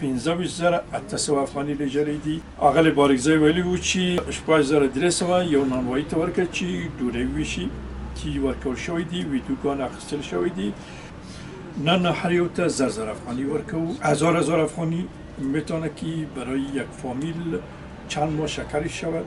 پنځه ویشت زره اته سوه افغاني لېږلي دي. اغلې بارکزۍ ویلي وو چې شپږ زره درې سوه یو نانوایي ته ورکړه چې ډوډۍ ووېشي چې ورکول شوی دي، ویدیو ګانې اخیستل شوی دي، نن هر یو ته زر زر افغاني ورکوو، هزار هزار افغاني میتانه کی برای یک فامیل چند ماه شکرش شود.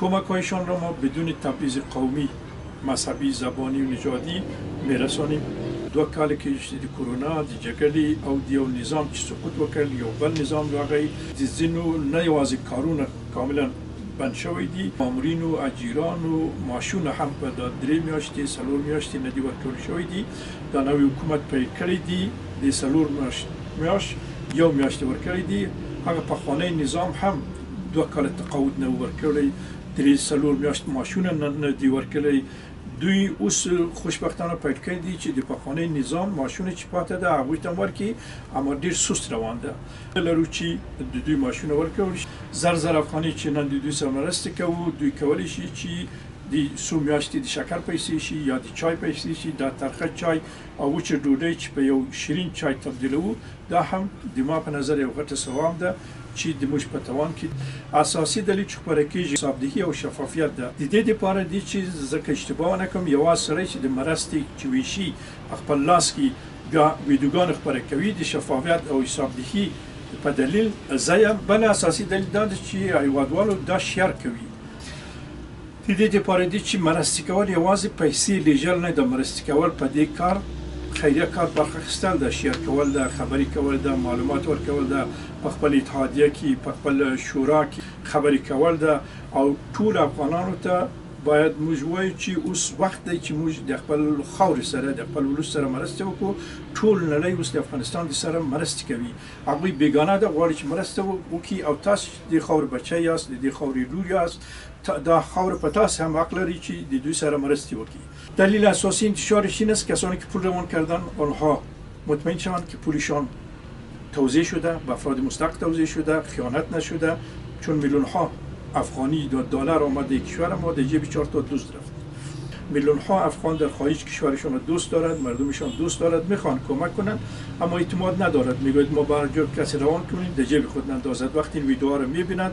کمکهایشان را ما بدون تبعیض قومی، مذهبی، زبانی و نژادی میرسانیم. دوه کاله کیږي چې د کورونا، د جګړې او د یو نظام چې سقوط وکړ یو بل نظام راغی، د ځینو نه یوازې کارونه کاملا بند شوی دي، مامورینو، اجیرانو معاشونه هم په دا درې میاشتې، څلور میاشتې نه دي ورکول شوی دي، دا نوی حکومت پرې کړی دي د څلور میاشت، یو میاشت یې ورکړی دي، هغه پخوانی نظام هم. دوه کاله تقاعد نه ورکړی درې څلور میاشت معاشونه نه نه دی ورکړی دوی اوس خوشبختانه پیل کړی دی چې د پخوانی نظام معاشونه چې پاته ده هغوی ته ورکی اما ډیر سست روان ده لرو چې د دوی معاشونه ورکول شي زر زر افغاني چې نن د دوی سره مرسته کوو دوی کولی شي چې د څو میاشتې د شکر پیسې شي یا د چای پیسې شي دا ترخه چای او وچه ډوډۍ چې په یو شیرین چای تبدیلوو دا هم د ما په نظر یو غټه سوام ده چی د موژ په توان کی ده. اساسی دلیل چی خپره کیژی حسابدهی او شفافیت ده. د دی دپاره دی چی زه که اشتباه ونه کړم یواز سړی چی د مرستی چی ویشی په خپل لاس کی بیا ویدوګانی خپره کوی د شفافیت او حسابدهی په دلیل زه یم. بل اساسی دلیل دا ده چی هیوادوالو دا شیر کوی. د دې لپاره دي چې مرستې کول یوازې پیسې لیږل نه ده، مرستې کول په دې کار، خیریه کار، برخه اخیستل ده، شیر کول ده، خبرې کول ده، معلومات ورکول ده، په خپل اتحادیه کې، په خپل شورا کې خبرې کول ده او ټولو افغانانو ته باید موږ ووایو چې اوس وخت دی چې موږ د خپل خاورې سره، د خپل ولس سره مرستې وکړو، ټول نړۍ اوس د افغانستان د سره مرستې کوي، هغوی بیګانه ده غواړي چې مرسته وکړي او تاسو چې د دې خاورې بچی یاست، د دې خاورې لور یاست، دا خاوره په تاسې هم حق لري چې د دوی سره مرستې وکړي. دلیل اساسي انتشارش این است کسانی که پول روان کردن آنها مطمئن شوند که پولشان توزیع شده به افراد مستحق توزیع شده خیانت نشده چون میلیونها افغانی یا دلار آمد در کشور ما در جیب چهار تا دزد رفت میلیونها افغان در خارج کشورشان را دوست دارد مردمشان دوست دارد میخواهند کمک کنند اما اعتماد ندارد میگوید ما به هر جا که کسی روان کنیم در جیب خود نندازد وقتی این ویدئوها را میبینند